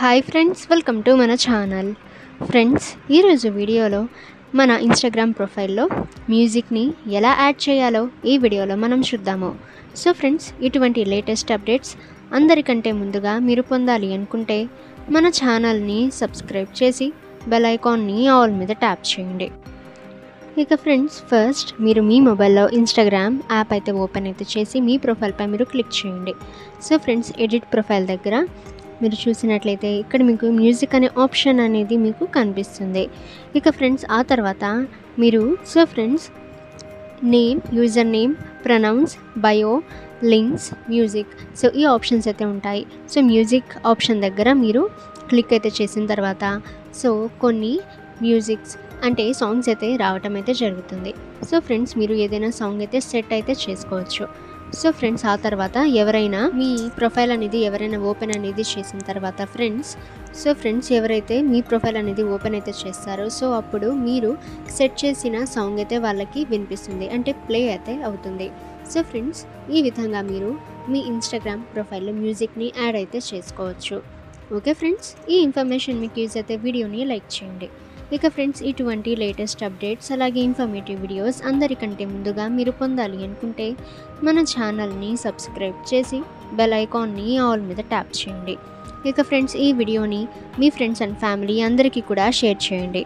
Hi friends welcome to మన channel friends ఈరోజు వీడియోలో మన ఇన్స్టాగ్రామ్ ప్రొఫైల్లో మ్యూజిక్ని ఎలా యాడ్ చేయాలో ఈ వీడియోలో మనం చూద్దాము. సో ఫ్రెండ్స్ ఇటువంటి లేటెస్ట్ అప్డేట్స్ అందరికంటే ముందుగా మీరు పొందాలి అనుకుంటే మన ఛానల్ని సబ్స్క్రైబ్ చేసి బెల్ ఐకాన్ని ఆల్ మీద ట్యాప్ చేయండి. ఇక ఫ్రెండ్స్ ఫస్ట్ మీరు మీ మొబైల్లో ఇన్స్టాగ్రామ్ యాప్ అయితే ఓపెన్ అయితే చేసి మీ ప్రొఫైల్పై మీరు క్లిక్ చేయండి. సో ఫ్రెండ్స్ ఎడిట్ ప్రొఫైల్ దగ్గర మీరు చూసినట్లయితే ఇక్కడ మీకు మ్యూజిక్ అనే ఆప్షన్ అనేది మీకు కనిపిస్తుంది. ఇక ఫ్రెండ్స్ ఆ తర్వాత మీరు so friends name user name pronouns bio links music so ఈ ఆప్షన్స్ అయితే ఉంటాయి. సో మ్యూజిక్ ఆప్షన్ దగ్గర మీరు క్లిక్ అయితే చేసిన తర్వాత సో కొన్ని మ్యూజిక్స్ అంటే సాంగ్స్ అయితే రావటం అయితే జరుగుతుంది. సో ఫ్రెండ్స్ మీరు ఏదైనా సాంగ్ అయితే సెట్ అయితే చేసుకోవచ్చు. సో ఫ్రెండ్స్ ఆ తర్వాత ఎవరైనా మీ ప్రొఫైల్ అనేది ఎవరైనా ఓపెన్ అనేది చేసిన తర్వాత ఫ్రెండ్స్ సో ఫ్రెండ్స్ ఎవరైతే మీ ప్రొఫైల్ అనేది ఓపెన్ అయితే చేస్తారో సో అప్పుడు మీరు సెట్ చేసిన సాంగ్ అయితే వాళ్ళకి వినిపిస్తుంది. అంటే ప్లే అయితే అవుతుంది. సో ఫ్రెండ్స్ ఈ విధంగా మీరు మీ ఇన్స్టాగ్రామ్ ప్రొఫైల్లో మ్యూజిక్ని యాడ్ అయితే చేసుకోవచ్చు. ఓకే ఫ్రెండ్స్ ఈ ఇన్ఫర్మేషన్ మీకు యూజ్ అయితే వీడియోని లైక్ చేయండి. ఇక ఫ్రెండ్స్ ఇటువంటి లేటెస్ట్ అప్డేట్స్ అలాగే ఇన్ఫర్మేటివ్ వీడియోస్ అందరికంటే ముందుగా మీరు పొందాలి అనుకుంటే మన ఛానల్ని సబ్స్క్రైబ్ చేసి బెల్ ఐకాన్ని ఆల్ మీద ట్యాప్ చేయండి. ఇక ఫ్రెండ్స్ ఈ వీడియోని మీ ఫ్రెండ్స్ అండ్ ఫ్యామిలీ అందరికీ కూడా షేర్ చేయండి.